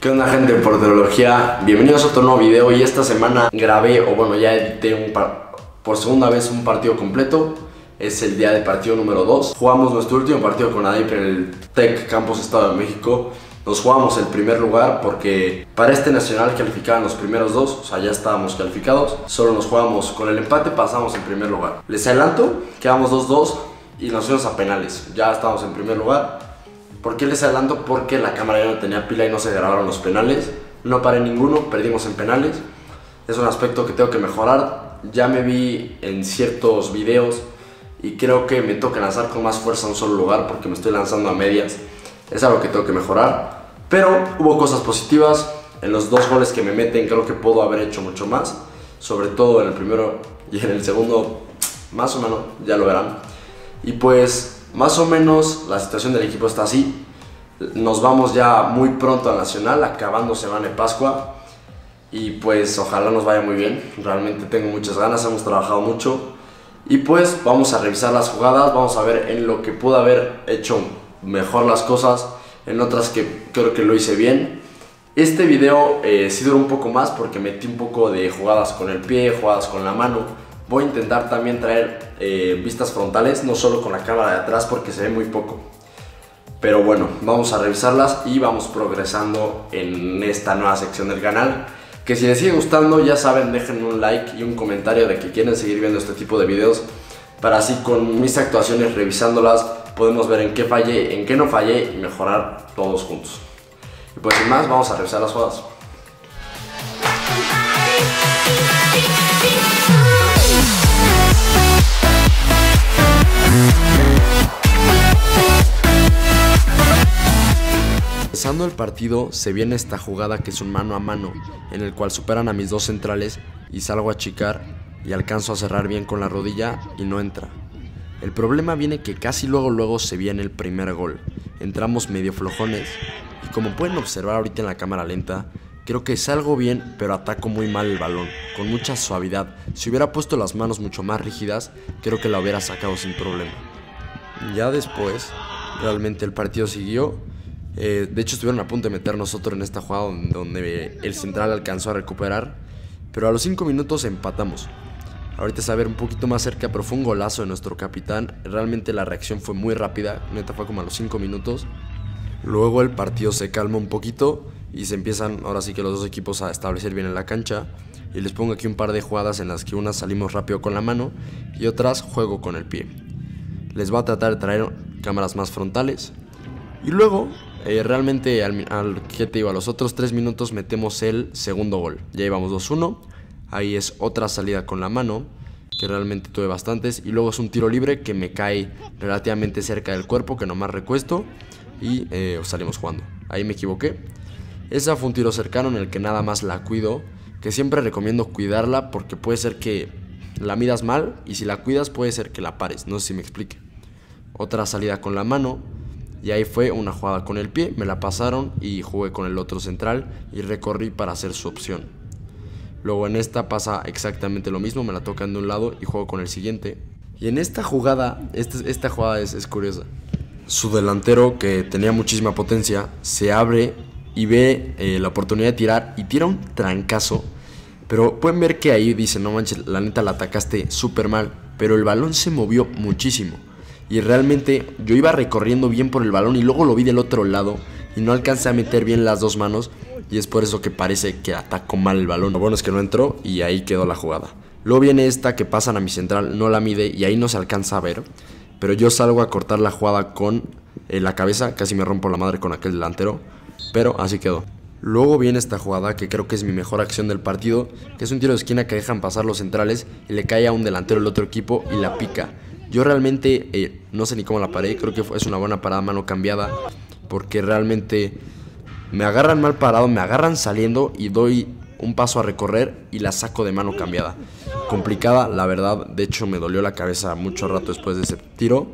¿Qué onda gente de porterología? Bienvenidos a otro nuevo video y esta semana grabé, o bueno, ya edité un por segunda vez un partido completo. Es el día de partido número 2. Jugamos nuestro último partido con ADIP en el TEC Campus Estado de México. Nos jugamos el primer lugar porque para este nacional calificaban los primeros dos, o sea, ya estábamos calificados. Solo nos jugamos con el empate, pasamos en primer lugar. Les adelanto, quedamos 2-2 y nos fuimos a penales. Ya estábamos en primer lugar. ¿Por qué les adelanto? Porque la cámara ya no tenía pila y no se grabaron los penales. No paré ninguno, perdimos en penales. Es un aspecto que tengo que mejorar. Ya me vi en ciertos videos y creo que me toca lanzar con más fuerza a un solo lugar porque me estoy lanzando a medias. Es algo que tengo que mejorar. Pero hubo cosas positivas. En los dos goles que me meten creo que puedo haber hecho mucho más. Sobre todo en el primero y en el segundo, más o menos, ya lo verán. Y pues más o menos la situación del equipo está así. Nos vamos ya muy pronto al Nacional, acabando Semana de Pascua. Y pues ojalá nos vaya muy bien. Realmente tengo muchas ganas, hemos trabajado mucho. Y pues vamos a revisar las jugadas, vamos a ver en lo que pude haber hecho mejor las cosas, en otras que creo que lo hice bien. Este video eh, sí duró un poco más porque metí un poco de jugadas con el pie, jugadas con la mano Voy a intentar también traer eh, vistas frontales, no solo con la cámara de atrás porque se ve muy poco. Pero bueno, vamos a revisarlas y vamos progresando en esta nueva sección del canal. Que si les sigue gustando, ya saben, dejen un like y un comentario de que quieren seguir viendo este tipo de videos. Para así con mis actuaciones, revisándolas, podemos ver en qué fallé, en qué no fallé y mejorar todos juntos. Y pues sin más, vamos a revisar las jugadas. Empezando el partido, se viene esta jugada que es un mano a mano, en el cual superan a mis dos centrales y salgo a chicar y alcanzo a cerrar bien con la rodilla y no entra. El problema viene que casi luego luego se viene el primer gol. Entramos medio flojones y como pueden observar ahorita en la cámara lenta, Creo que salgo bien, pero ataco muy mal el balón, con mucha suavidad. Si hubiera puesto las manos mucho más rígidas, creo que la hubiera sacado sin problema. Ya después, realmente el partido siguió. Eh, de hecho, estuvieron a punto de meternos otro en esta jugada donde el central alcanzó a recuperar. Pero a los 5 minutos empatamos. Ahorita es a ver un poquito más cerca, pero fue un golazo de nuestro capitán. Realmente la reacción fue muy rápida, neta fue como a los 5 minutos. Luego el partido se calma un poquito y se empiezan ahora sí que los dos equipos a establecer bien en la cancha. Y les pongo aquí un par de jugadas en las que unas salimos rápido con la mano y otras juego con el pie. Les voy a tratar de traer cámaras más frontales. Y luego, eh, realmente al, al, ¿qué te digo? a los otros tres minutos metemos el segundo gol. Ya íbamos 2-1. Ahí es otra salida con la mano, que realmente tuve bastantes. Y luego es un tiro libre que me cae relativamente cerca del cuerpo, que nomás recuesto. Y eh, salimos jugando. Ahí me equivoqué. Esa fue un tiro cercano en el que nada más la cuido, que siempre recomiendo cuidarla porque puede ser que la midas mal y si la cuidas puede ser que la pares, no sé si me explique. Otra salida con la mano y ahí fue una jugada con el pie, me la pasaron y jugué con el otro central y recorrí para hacer su opción. Luego en esta pasa exactamente lo mismo, me la tocan de un lado y juego con el siguiente. Y en esta jugada, esta, esta jugada es, curiosa. Su delantero, que tenía muchísima potencia, se abre y ve eh, la oportunidad de tirar y tira un trancazo. Pero pueden ver que ahí dice, no manches, la neta la atacaste súper mal. Pero el balón se movió muchísimo. Y realmente yo iba recorriendo bien por el balón y luego lo vi del otro lado y no alcancé a meter bien las dos manos. Y es por eso que parece que ataco mal el balón. Lo bueno es que no entró y ahí quedó la jugada. Luego viene esta que pasan a mi central, no la mide y ahí no se alcanza a ver. Pero yo salgo a cortar la jugada con eh, la cabeza, casi me rompo la madre con aquel delantero pero así quedó. Luego viene esta jugada que creo que es mi mejor acción del partido, que es un tiro de esquina que dejan pasar los centrales y le cae a un delantero del otro equipo y la pica. Yo realmente eh, no sé ni cómo la paré, creo que es una buena parada mano cambiada, porque realmente me agarran mal parado, me agarran saliendo y doy un paso a recorrer y la saco de mano cambiada. Complicada, la verdad, de hecho me dolió la cabeza mucho rato después de ese tiro,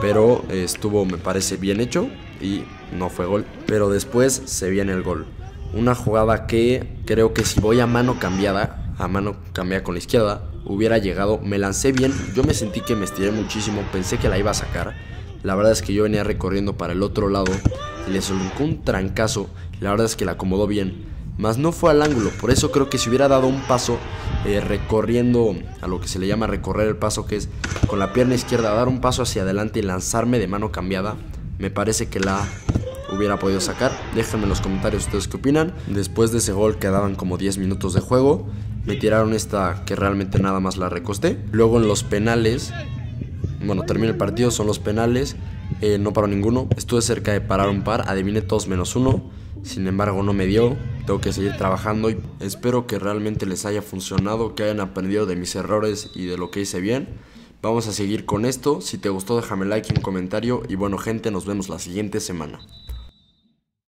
pero estuvo, me parece, bien hecho y no fue gol. Pero después se viene el gol. Una jugada que creo que si voy a mano cambiada, a mano cambiada con la izquierda, hubiera llegado. Me lancé bien, yo me sentí que me estiré muchísimo, pensé que la iba a sacar. La verdad es que yo venía recorriendo para el otro lado le soltó un trancazo. la verdad es que la acomodó bien. Más no fue al ángulo, por eso creo que si hubiera dado un paso eh, recorriendo a lo que se le llama recorrer el paso, que es con la pierna izquierda dar un paso hacia adelante y lanzarme de mano cambiada, me parece que la hubiera podido sacar. Déjenme en los comentarios ustedes qué opinan. Después de ese gol quedaban como 10 minutos de juego. Me tiraron esta que realmente nada más la recosté. Luego en los penales, bueno, termina el partido, son los penales. Eh, no paró ninguno. Estuve cerca de parar un par, adiviné todos menos uno. Sin embargo, no me dio. Tengo que seguir trabajando y espero que realmente les haya funcionado, que hayan aprendido de mis errores y de lo que hice bien. Vamos a seguir con esto. Si te gustó, déjame like y un comentario. Y bueno, gente, nos vemos la siguiente semana.